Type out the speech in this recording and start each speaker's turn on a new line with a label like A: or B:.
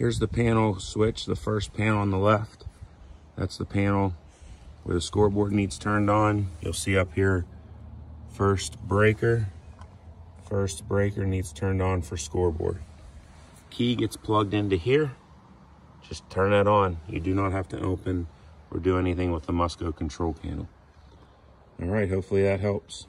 A: Here's the panel switch, the first panel on the left. That's the panel where the scoreboard needs turned on. You'll see up here, first breaker. First breaker needs turned on for scoreboard. Key gets plugged into here. Just turn that on. You do not have to open or do anything with the Musco control panel. All right, hopefully that helps.